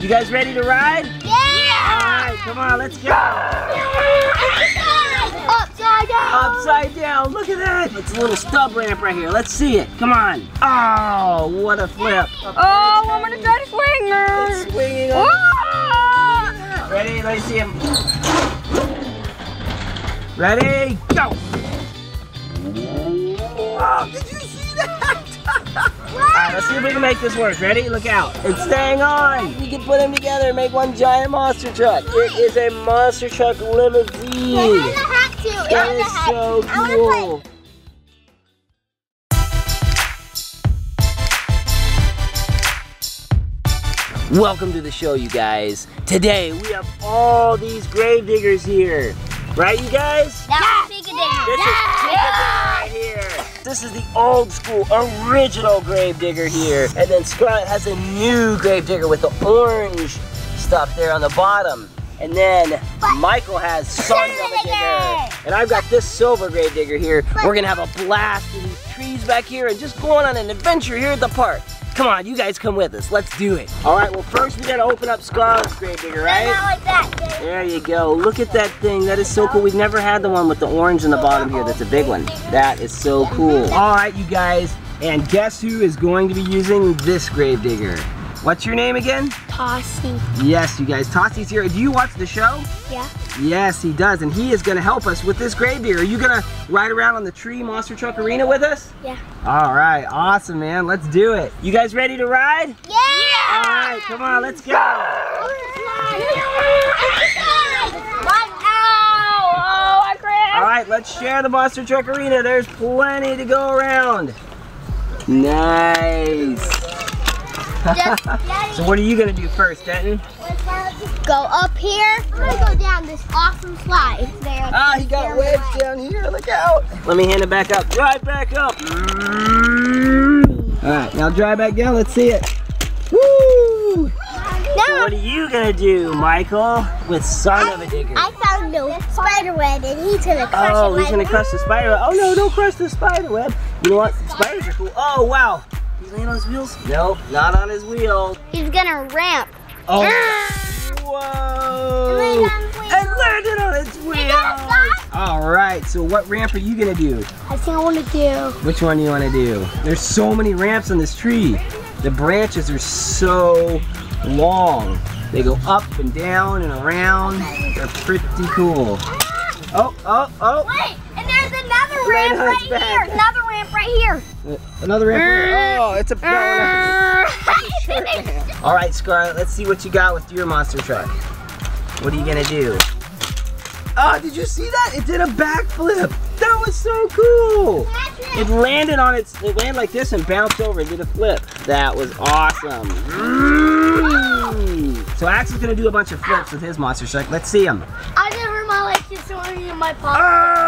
You guys ready to ride? Yeah! Alright, come on, let's go. Upside down! Upside down, look at that. It's a little stub ramp right here. Let's see it. Come on. Oh, what a flip. Oh, I'm gonna try to swing It's swinging on. Ah! Ready? Let me see him. Ready? Go! Oh, Alright, let's see if we can make this work. Ready? Look out. It's staying on. We can put them together and make one giant monster truck. It is a monster truck limousine. It has a hat too. It That is so cool. Welcome to the show, you guys. Today we have all these grave diggers here. Right, you guys? That was Pika This is right here. This is the old school, original grave digger here. And then Scott has a new grave digger with the orange stuff there on the bottom. And then Michael has son of a digger. And I've got this silver grave digger here. We're gonna have a blast in these trees back here and just going on an adventure here at the park. Come on, you guys come with us. Let's do it. All right, well first we gotta open up Scarlett's grave digger, right? Like that. There you go. Look at that thing. That is so cool. We've never had the one with the orange in the bottom here. That's a big one. That is so cool. All right, you guys. And guess who is going to be using this grave digger? What's your name again? Tossy. Yes, you guys. Tossi's here. Do you watch the show? Yeah. Yes, he does. And he is going to help us with this digger. Are you going to ride around on the tree monster truck arena with us? Yeah. All right. Awesome, man. Let's do it. You guys ready to ride? Yeah! All right. Come on. Let's go. Oh, I crashed. All right, let's share the Monster Truck Arena. There's plenty to go around. Nice. So what are you gonna do first, Denton? Go up here. I'm gonna go down this awesome slide. There. Ah, he got wedged down here. Look out. Let me hand it back up. Drive back up. All right, now drive back down. Let's see it. Woo! So Now what are you gonna do, Michael, with son of a digger? I found no spider web and he's gonna crush Oh, it. he's gonna crush the spider web. Oh no, don't crush the spider web. You know what? Spiders are cool. Oh wow. He's laying on his wheels? No, not on his wheel. He's gonna ramp. Oh. Landed Whoa. on his wheel. And landed on its wheel. All right, so what ramp are you gonna do? I think I wanna do. Which one do you wanna do? There's so many ramps on this tree. The branches are so long. They go up and down and around. They're pretty cool. Oh, oh, oh. Wait, and there's another Land ramp right back. here. Another ramp right here. Uh, Another ramp. Oh, it's a All right, Scarlett, let's see what you got with your monster truck. What are you gonna do? Oh, did you see that? It did a backflip. That was so cool. It landed on its, it landed like this and bounced over and did a flip. That was awesome. Mm. So Axel's gonna do a bunch of flips with his monster truck. Let's see him. I never my life just throwing in my pocket. Oh, landed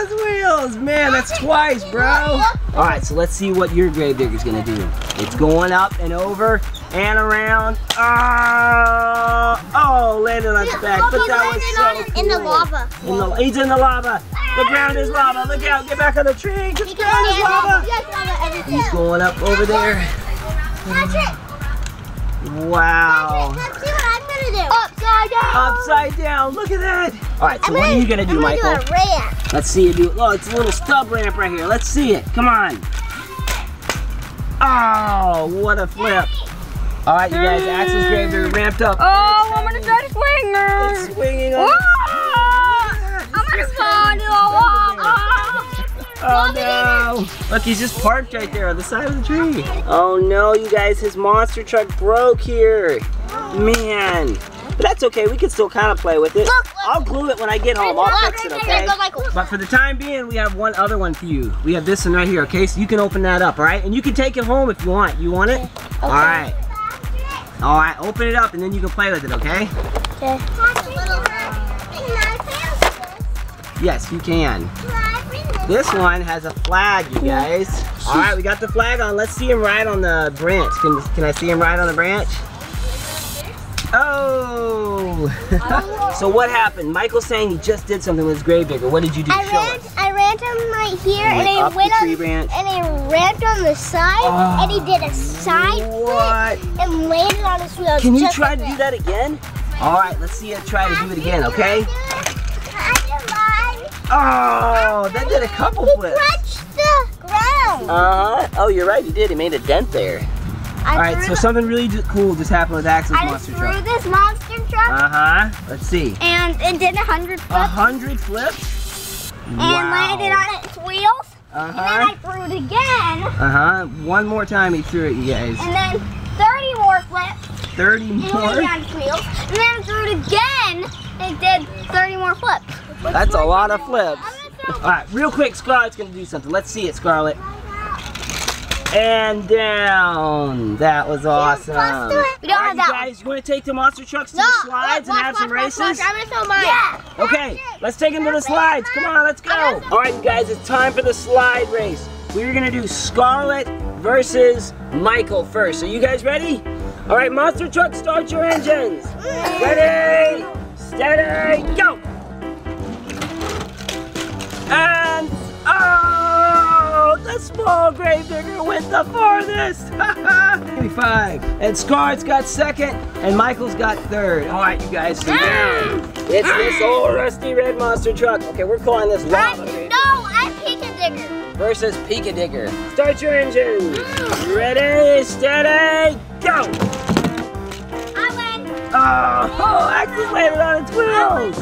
on his wheels. Man, that's twice, bro. All right, so let's see what your grave digger's gonna do. It's going up and over and around. Oh, oh landed on its back, but that was so cool. in the lava. In the, he's in the lava. The ground is lava. Look out, get back on the tree. The ground is lava. He's going up over there. Wow. Upside down. Upside down, look at that. All right, so I'm what are you gonna do, I'm Michael? Gonna do a ramp. Let's see you do it. Oh, it's a little stub ramp right here. Let's see it. Come on. Oh, what a flip. All right, you guys, Axel's grave digger ramped up. Oh, I'm gonna try to swing It's swinging on. Ah! I'm gonna fall into wall. Oh no! Look, he's just parked right there on the side of the tree. Oh no, you guys, his monster truck broke here. Man. But that's okay, we can still kind of play with it. Look, look. I'll glue it when I get home. I'll Look, fix it, okay? there goes Michael. But for the time being, we have one other one for you. We have this one right here, okay? So you can open that up, all right? And you can take it home if you want. You want it? Okay. All right. All right, open it up and then you can play with it, okay? Okay. Yes, you can. This one has a flag, you guys. All right, we got the flag on. Let's see him ride on the branch. Can, can I see him ride on the branch? Oh! so what happened? Michael's saying he just did something with his grave digger. What did you do? I Show ran, us. I ran him right here, He and went he up the went on, branch. and he ramped on the side, Oh. and he did a side What? flip and landed on his wheels. Can you try to do that again? All right, let's see you try to do it again, okay? Oh, that did a couple flips. He touched the ground. Uh-huh. Oh, you're right, he did. He made a dent there. I All right, so something really cool just happened with Axel's I monster threw truck. this monster truck, Uh-huh. Let's see. And it did a hundred flips. A flips hundred flips? and landed on its wheels. Uh huh. And then Uh-huh. I threw it again. Uh-huh. One more time he threw it, you guys. And then 30 more flips. 30 And more? landed on its wheels. And then I threw it again. And it did 30 more flips. That's a lot of flips. All right, real quick, Scarlett's gonna do something. Let's see it, Scarlett. And down. That was awesome. let's do it. We don't All right, have you that guys, you want to take the monster trucks to No, the slides look, and have watch, some watch, races? watch, watch. I'm gonna throw mine. Yeah. Okay, let's take them to the slides. Come on, let's go. All right, you guys, it's time for the slide race. We're gonna do Scarlett versus Michael first. Are you guys ready? All right, monster truck, start your engines. Ready, steady, go. And oh, the small gravedigger went the farthest. Give me five. And Scarlett's got second, and Michael's got third. All right, you guys, so now it's this old rusty red monster truck. Okay, we're calling this lava Grave no, I'm Pika Digger. versus Pika Digger. Start your engine. Ready, steady, go. I win. Oh, oh landed on its wheels.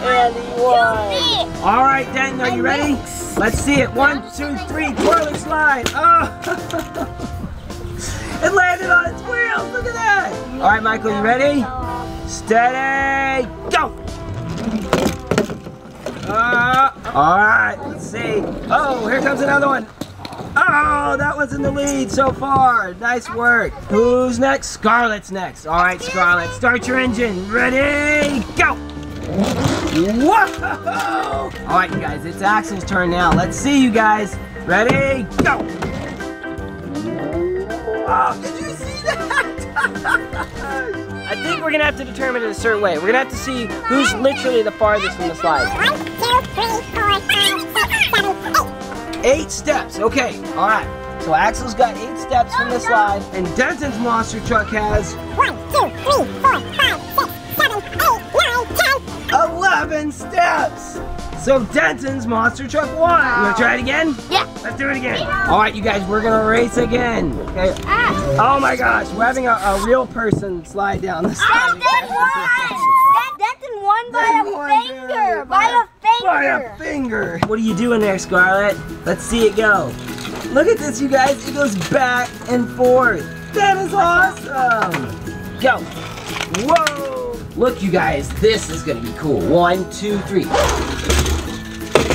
And he won. All right, Denton, are you ready? Let's see it. One, two, three, twirling slide. Oh. it landed on its wheels. Look at that. All right, Michael, you ready? Steady, go. Uh, all right, let's see. Oh, here comes another one. Oh, that was in the lead so far. Nice work. Who's next? Scarlett's next. All right, Scarlett, start your engine. Ready, go. Whoa! All right, you guys, it's Axel's turn now. Let's see you guys. Ready, go. Oh, did you see that? I think we're gonna have to determine it a certain way. We're gonna have to see who's literally the farthest from the slide. One, two, three, four, five, six, seven, eight. Eight steps. Okay. All right. So Axel's got eight steps from the slide, and Denton's monster truck has One, two, three, four, five, 11 steps. So Denton's monster truck won. You wanna try it again? Yeah. Let's do it again. All right, you guys, we're gonna race again. Okay. Ah. Oh my gosh, we're having a, a real person slide down the oh, slide. Denton won! Denton won by Denton a won, finger! dude. By a finger. By a finger. What are you doing there, Scarlett? Let's see it go. Look at this, you guys. It goes back and forth. That is awesome. Go. Whoa. Look, you guys, this is gonna be cool. One, two, three. Did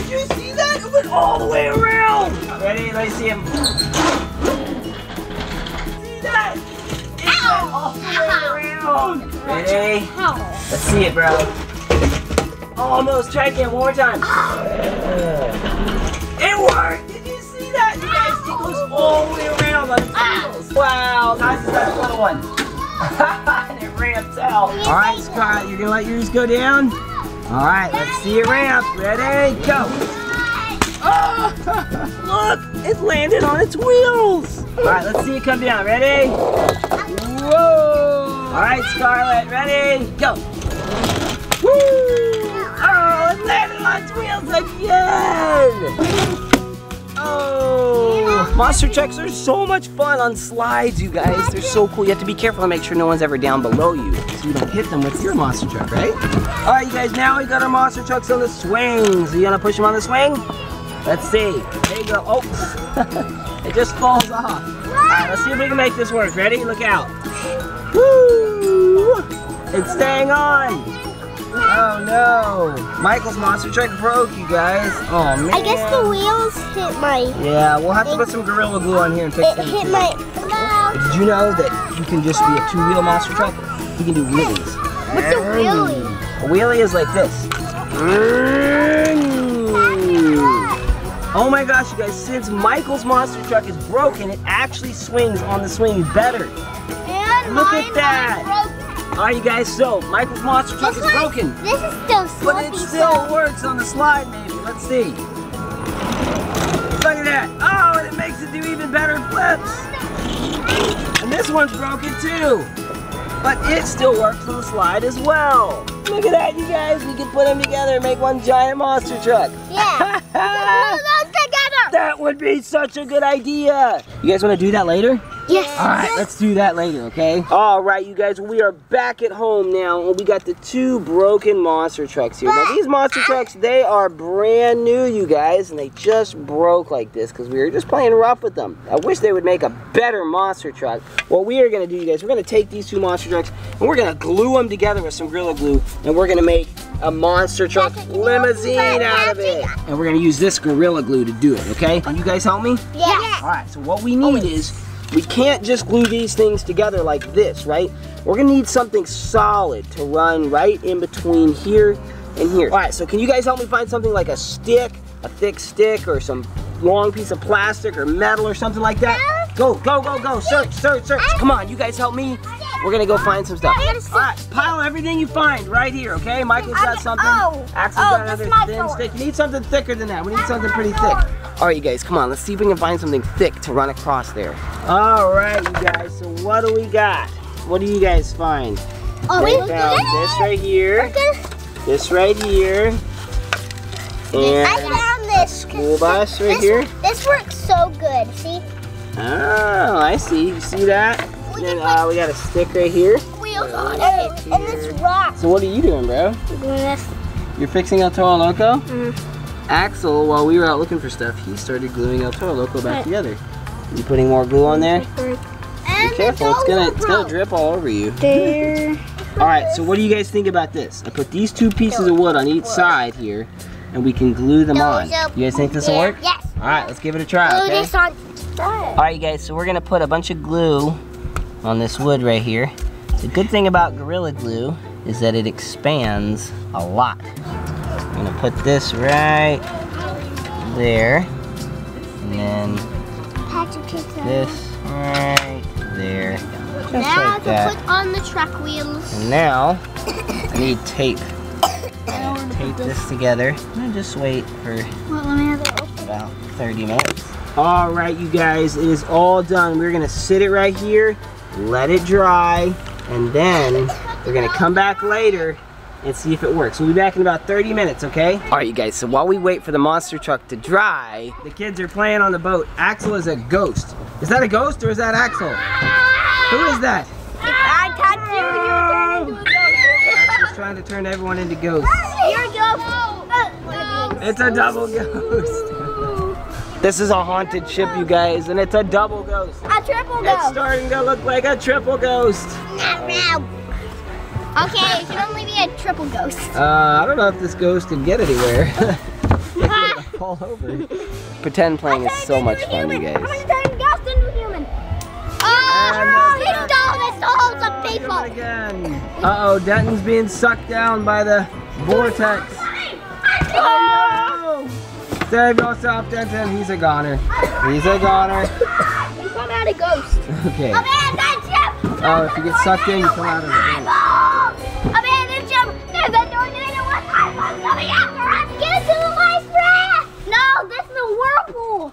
you see that? It went all the way around. Ready? Let me see him. See that? It went all the way around. Ready? Let's see it, bro. Almost. Try again. One more time. It worked. Did you see that? You guys, it goes all the way around on its wheels. Wow. Nice that little one. and it ramps out. All right, Scott, you're gonna let yours go down. All right, let's see it ramp. Ready? Go. Oh, look, it landed on its wheels. All right, let's see it come down. Ready? Whoa. All right, Scarlett, ready? Go. Woo! Oh, it landed on its wheels again! Oh! Monster trucks are so much fun on slides, you guys. They're so cool. You have to be careful and make sure no one's ever down below you so you don't hit them with your monster truck, right? All right, you guys, now we got our monster trucks on the swings. Are you gonna push them on the swing? Let's see. There you go. Oh, it just falls off. All right, let's see if we can make this work. Ready? Look out. Woo! It's staying on. Oh no! Michael's monster truck broke, you guys. Oh man. I guess the wheels hit my. Yeah, we'll have to put some Gorilla Glue on here and fix It it. hit too. my. Did you know that you can just be a two-wheel monster truck? You can do wheelies. What's a wheelie? A wheelie is like this. Oh my gosh, you guys, since Michael's monster truck is broken, it actually swings on the swing better. And Look at that. Alright, you guys, so Michael's monster truck This is one- broken. This is still But it still works on the slide, maybe. Let's see. Look at that. Oh, and it makes it do even better flips. And this one's broken too. But it still works on the slide as well. Look at that, you guys. We can put them together and make one giant monster truck. Yeah. Those together. that would be such a good idea. You guys want to do that later? Yes. All right, let's do that later, okay? All right, you guys, we are back at home now, and we got the two broken monster trucks here. Now, these monster trucks, they are brand new, you guys, and they just broke like this because we were just playing rough with them. I wish they would make a better monster truck. What we are going to do, you guys, we're going to take these two monster trucks, and we're going to glue them together with some Gorilla Glue, and we're going to make a monster truck limousine out of it. And we're going to use this Gorilla Glue to do it, okay? Can you guys help me? Yes. All right, so what we need is, we can't just glue these things together like this, right? We're gonna need something solid to run right in between here and here. All right, so can you guys help me find something like a stick, a thick stick, or some long piece of plastic or metal or something like that? Go, go, go, go, search, search, search. Come on, you guys help me. We're gonna go find some stuff. All right, pile everything you find right here, okay? Michael's got something. oh, Axel's oh, got another thin stick. You need something thicker than that. We need something pretty thick. All right, you guys, come on. Let's see if we can find something thick to run across there. All right, you guys. So what do we got? What do you guys find? Oh, wait. found this right here, this right here, I and found this. school bus right this, here. This works so good. See? Oh, I see. You see that? We then uh, we got a stick right here. Wheels on it. And this rock. So what are you doing, bro? Doing this. You're fixing El Toro Loco? Mm-hmm. Axel, while we were out looking for stuff, he started gluing El Toro Loco back together. You putting more glue on there? And Be careful, it's gonna it's gonna drip. all over you. There. All right, so what do you guys think about this? I put these two pieces of wood on each side here, and we can glue them on. You guys think this will work? Yes. All right, let's give it a try. Glue Okay. this on. All right, you guys. So we're gonna put a bunch of glue on this wood right here. The good thing about Gorilla Glue is that it expands a lot. I'm gonna put this right there, and then Patrick takes that. this right there, just Now like to that. put on the truck wheels. And now I need tape. I'm gonna tape this together and just wait for Well, let me have it open. about 30 minutes. All right, you guys, it is all done. We're gonna sit it right here, let it dry, and then we're gonna come back later and see if it works. We'll be back in about 30 minutes, okay? All right, you guys, so while we wait for the monster truck to dry, the kids are playing on the boat. Axel is a ghost. Is that a ghost or is that Axel? Who is that? I touch you, you turn into a ghost. Axel's trying to turn everyone into ghosts. You're a ghost. It's a double ghost. this is a haunted ship, you guys, and it's a double ghost. A triple ghost. It's starting to look like a triple ghost. Okay, it can only be a triple ghost. Uh, I don't know if this ghost can get anywhere. It's fall over. Pretend playing is so much fun, you I'm guys. gonna turn ghost into human. Oh, the- he stole the souls of Do people. again. Uh-oh, Denton's being sucked down by the vortex. Oh no! Save yourself, Denton. He's a goner. He's a goner. You come out a ghost. Okay. Abandoned ship. Oh, if you get sucked in, you come out of the gate. Abandoned ship. There's a tornado with typhoon coming after us. Get into the life raft. No, this is a whirlpool.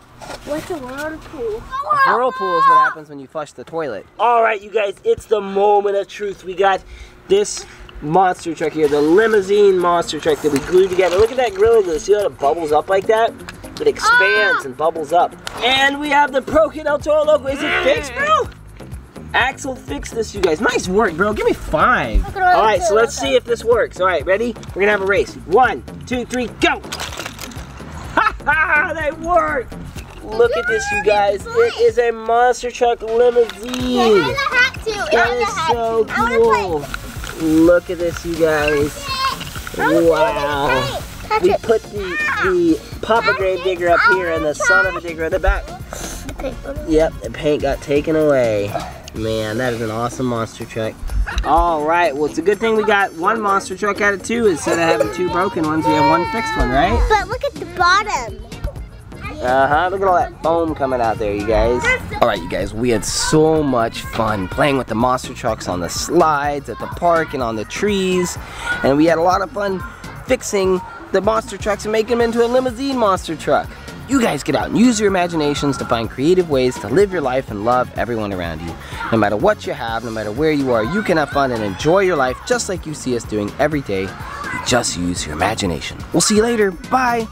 What's a whirlpool? A Whirlpool is what happens when you flush the toilet. All right, you guys, it's the moment of truth. We got this monster truck here, the limousine monster truck that we glued together. Look at that Gorilla Glue. See how it bubbles up like that? It expands ah. and bubbles up. And we have the broken El Toro Loco. Is it fixed, bro? Axel fixed this, you guys. Nice work, bro. Give me five. All right, so let's see if this works. All right, ready? We're gonna have a race. One, two, three, go! Ha ha! They work! Look at this, you guys. It is a monster truck limousine. has a hat too. It That hat so too. I wanna play. cool. Look at this, you guys. Wow. We put the, the Papa Grave Digger up here and the Son of a Digger at the back. Yep, the paint got taken away. Man, that is an awesome monster truck. All right, well, it's a good thing we got one monster truck out of two instead of having two broken ones. We have one fixed one, right? But look at the bottom. Uh-huh, look at all that foam coming out there, you guys. All right, you guys, we had so much fun playing with the monster trucks on the slides, at the park, and on the trees. And we had a lot of fun fixing the monster trucks and making them into a limousine monster truck. You guys get out and use your imaginations to find creative ways to live your life and love everyone around you. No matter what you have, no matter where you are, you can have fun and enjoy your life just like you see us doing every day. You just use your imagination. We'll see you later. Bye.